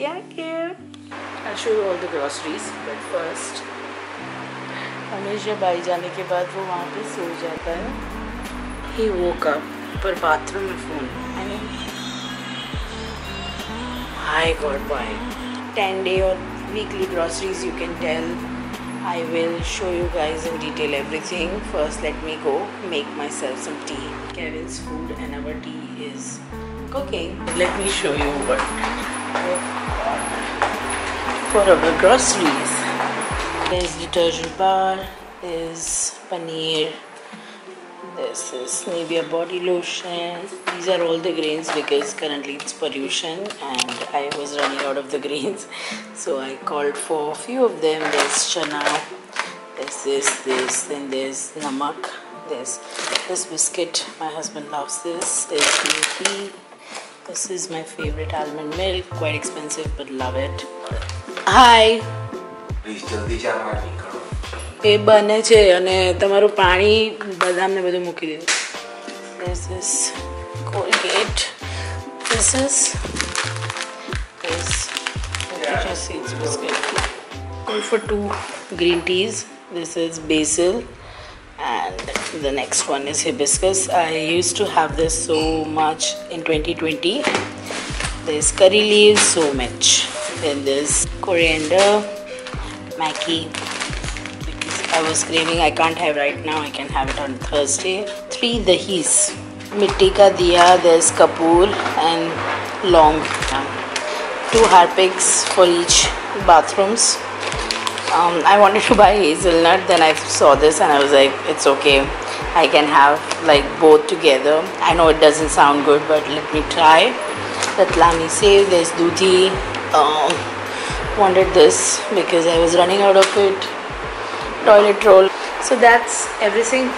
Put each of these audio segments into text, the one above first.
क्या क्या I'll show you all the groceries but first हमेशा भाई जाने के बाद वो वहाँ पे सो जाता है ही woke up पर बाथरूम में phone I mean I got by 10 day or weekly groceries you can tell I will show you guys in detail everything first let me go make myself some tea Kevin's food and our tea is cooking let me show you what for our groceries. There's detergent bar there's paneer this is maybe a body lotion. These are all the grains because currently it's pollution and i was running out of the grains. So i called for a few of them. There's chana there's this this then there's namak there's this biscuit. My husband loves this. There's tea this is my favorite almond milk quite expensive but love it hi please જલ્દી ચાર વાગે નીકળો એ બને છે અને તમારું પાણી બદામ ને બધું મૂકી દીધું This is Colgate. This is this Nutrition Seeds biscuit. Go for two green teas. This is basil, And the next one is hibiscus. I used to have this so much in 2020. There's curry leaves, so much. Then there's coriander, Mackie, because I was craving. I can't have right now. I can have it on Thursday. Three dahis. Mitti ka diya. There's kapoor and long. Two harpics for each bathrooms. Um, I wanted to buy hazelnut. Then I saw this and I was like, it's okay. I can have like both together. I know it doesn't sound good, but let me try. Ratlami save. There's duthi. Um, wanted this because I was running out of it toilet roll. So that's everything.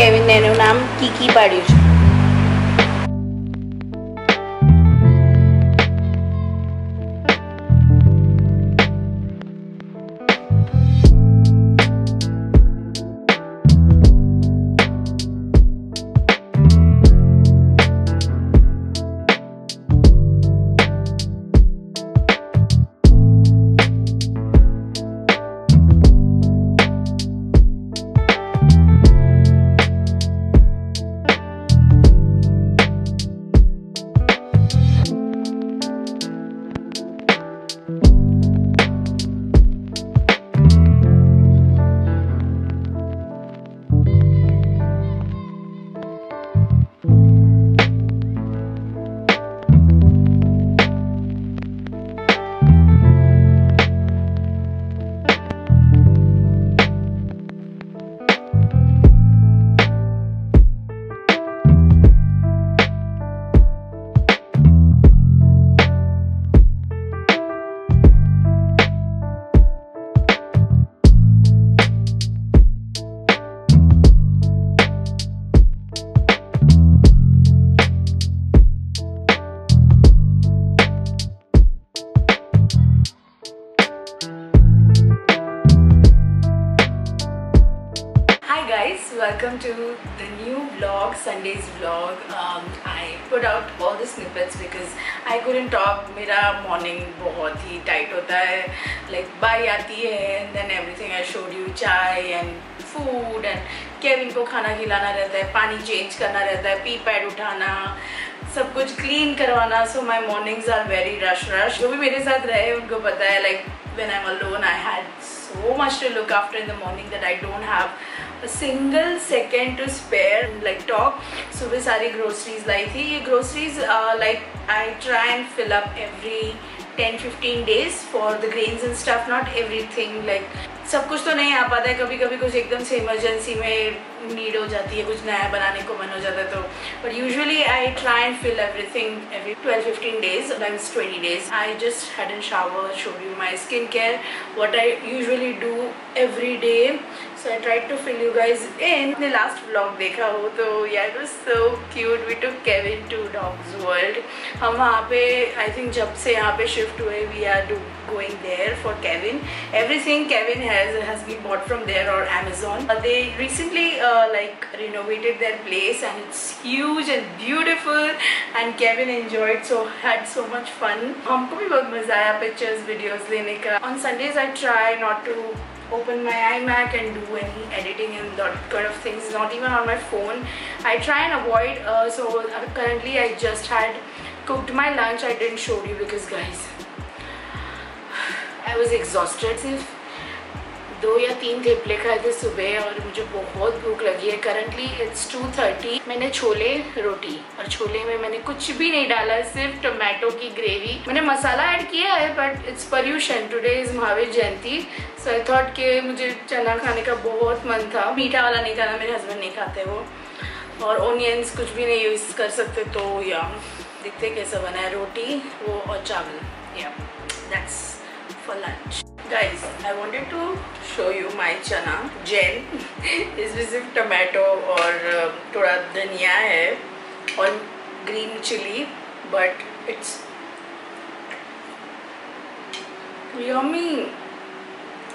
Kevin ને એનું નામ કીકી પાડ્યું છે Sunday's vlog. Um, I put out all the snippets because I couldn't talk. मेरा morning बहुत ही tight होता है. Like by आती है and then everything I showed you चाय and food and Kevin को खाना खिलाना रहता है, पानी change करना रहता है, pee pad उठाना, सब कुछ क्लीन करवाना so my mornings are very rush rush जो भी मेरे साथ रहे उनको पता है like when I am alone I had so much to look after in the morning that I don't have single second to spare like top सुबह सारी ग्रोसरीज लाई थी ये groceries like I try and fill up every 10-15 days for the grains and stuff not everything like सब कुछ तो नहीं आ पाता है। कभी कभी कुछ एकदम से इमरजेंसी में नीड हो जाती है कुछ नया बनाने को मन हो जाता है तो। But usually I try and fill everything every twelve fifteen days times twenty days I just had an shower show you my skin care what I usually do every day so I try to fill you guys in ने last blog देखा हो तो यार it was so cute we two Kevin two dogs world हम वहाँ पे I think जब से यहाँ पे शिफ्ट हुए we are do there for Kevin. Everything Kevin has has been bought from there or Amazon. Uh, they recently uh, like renovated their place and it's huge and beautiful and Kevin enjoyed so had so much fun. हमको भी बहुत मजा आया pictures videos लेने का. On Sundays I try not to open my iMac and do any editing and that kind of things not even on my phone I try and avoid uh, so uh, currently I just had cooked my lunch I didn't show you because guys I was exhausted सिर्फ दो या तीन थेपले खाए थे सुबह और मुझे बहुत भूख लगी है। करंटली इट्स टू थर्टी मैंने छोले, रोटी और छोले में मैंने कुछ भी नहीं डाला है सिर्फ़ टोमेटो की ग्रेवी मैंने मसाला ऐड किया है but it's Paryushan today is Mahavir Jayanti so I thought के मुझे चना खाने का बहुत मन था। मीठा वाला नहीं खाना मेरे हस्बैंड नहीं खाते वो। और ओनियंस कुछ भी नहीं यूज़ कर सकते तो या, दिखते कैसा बना है। रोटी, वो और चावल। या that's for lunch guys i wanted to show you my chana gel इसमें सिर्फ़ टमाटो और थोड़ा धनिया है और green chilli but it's yummy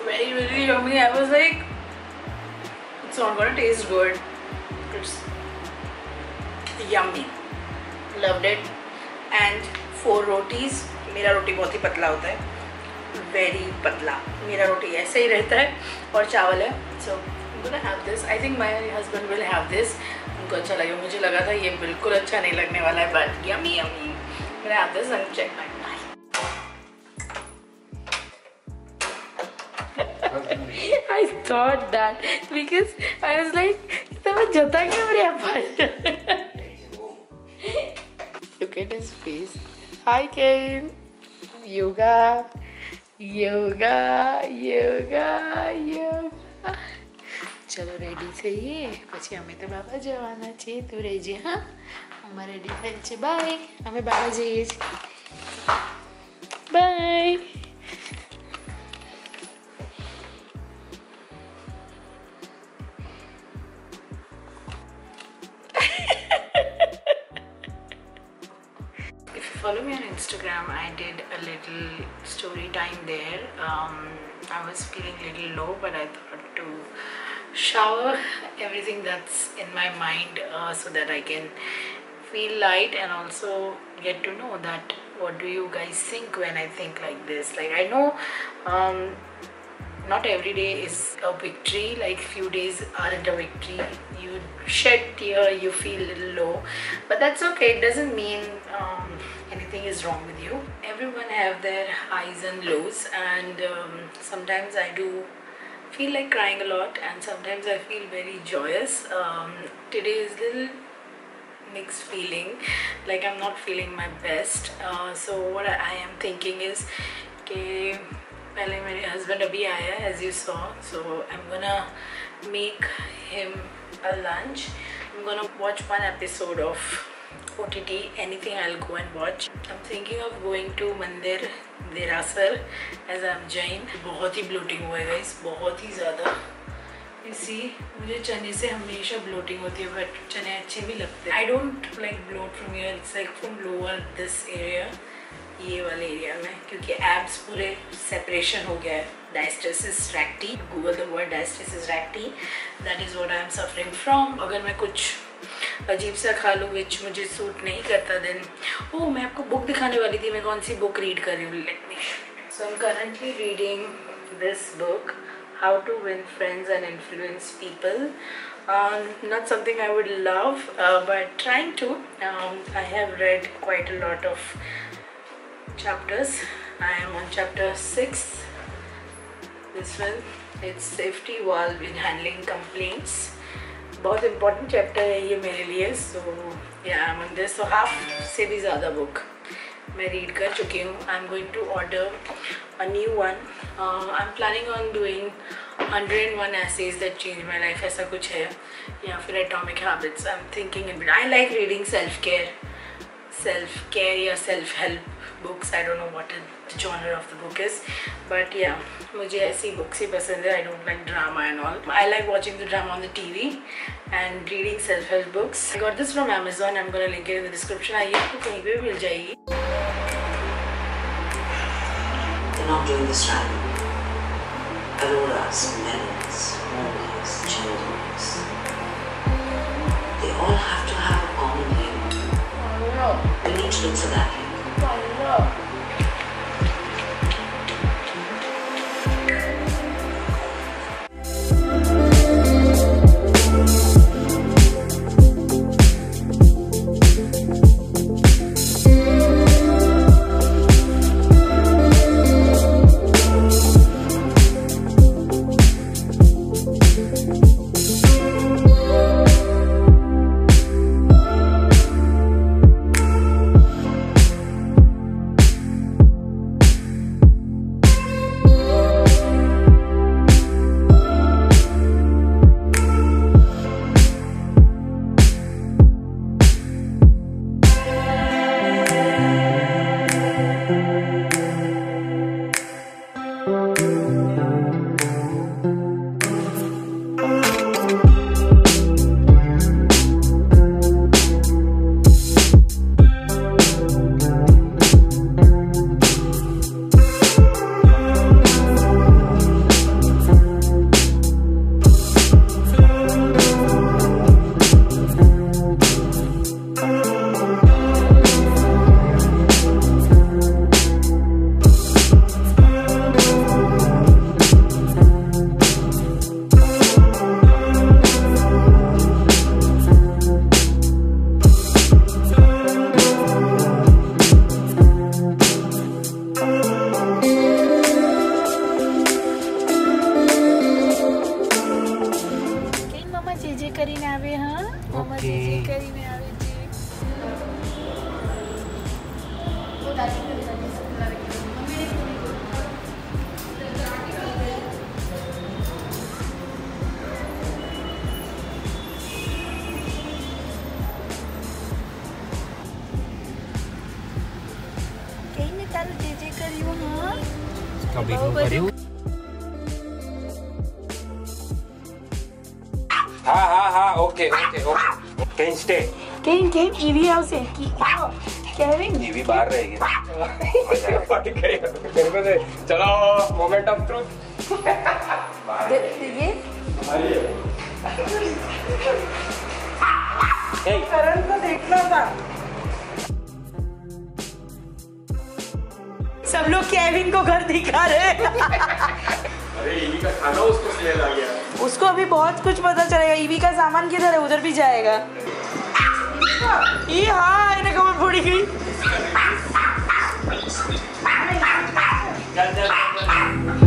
very very yummy i was like it's not gonna taste good it's yummy loved it and four rotis मेरा रोटी बहुत ही पतला होता है वेरी पतला मेरा रोटी ऐसे ही रहता है और चावल है so have this I think my husband will have this उनको अच्छा लगे मुझे लगा था ये बिल्कुल अच्छा नहीं लगने वाला है बट यमी यमी मैं have this and check my I thought that because I was like, jata kya mere apart? Look at his face. Hi, Kane. Yoga. Yoga yoga yoga. ચલો રેડી થઈએ? પછી અમે તો બાબા જવાના છીએ. તું રહેજે, હા? અમારે રેડી થયેલ છે. બાય અમે બાબા જઈએ છીએ. Bye follow me on Instagram, I did a little story time there. Um, I was feeling a little low, but I thought to shower everything that's in my mind uh, so that I can feel light and also get to know that what do you guys think when I think like this. Like I know um, not every day is a victory. Like few days aren't a victory. You shed tear you feel a little low. But that's okay. It doesn't mean um, anything is wrong with you. Everyone have their highs and lows. And um, sometimes I do feel like crying a lot. And sometimes I feel very joyous. Um, today is a little mixed feeling. Like I'm not feeling my best. Uh, so what I am thinking is okay पहले मेरे husband अभी आया है as you saw so I am gonna make him a lunch I am gonna watch one episode of O T T anything I go and watch I am thinking of going to mandir derasar as M Jain बहुत ही bloating हुआ है इस बहुत ही ज़्यादा. इसी मुझे चने से हमेशा ब्लोटिंग होती है बट चने अच्छे भी लगते हैं. I don't like bloat from your it's like from lower this area ये वाले एरिया में क्योंकि एब्स पूरे सेपरेशन हो गया है. Diastasis recti Google the word diastasis recti that is what I am suffering from अगर मैं कुछ अजीब सा खा लूँ विच मुझे सूट नहीं करता देन ओ मैं आपको बुक दिखाने वाली थी मैं कौन सी बुक रीड कर रही हूँ? Let me so I am currently reading this book friends and influence people. Um, not something I would love uh, but trying to. Um, I have read quite a lot of chapters I am on chapter 6 this one it's safety valve in handling complaints बहुत important chapter है ये मेरे लिए I'm on this so half से भी ज़्यादा book मैं read कर चुकी हूँ I'm going to order a new one uh, I'm planning on doing hundred one essays that change my life ऐसा कुछ है या फिर atomic habits I am thinking I like reading self care self care या self help Books I don't know what the genre of the book is but yeah मुझे ऐसी books ही पसंद है I don't like drama and all I like watching the drama on the T V and reading self help books I got this from Amazon I am gonna link in the description आइए आपको कहीं पे भी मिल जाएगी They're not doing this right. Auroras, melons, moonlights, chandeliers. They all have to have a common name. We need to look for that stay. Kane, Kane, Evie house है Kevin. Evie बाहर रहेगी. फट गई. मेरे को चलो moment of truth. ये. करण को देखना था. सब लोग केविन को घर दिखा रहे अरे ईवी का खाना उसको स्मेल आ गया उसको अभी बहुत कुछ पता चलेगा ईवी का सामान किधर है उधर भी जाएगा ઈ હા એને ખબર પડી ગઈ ગંદા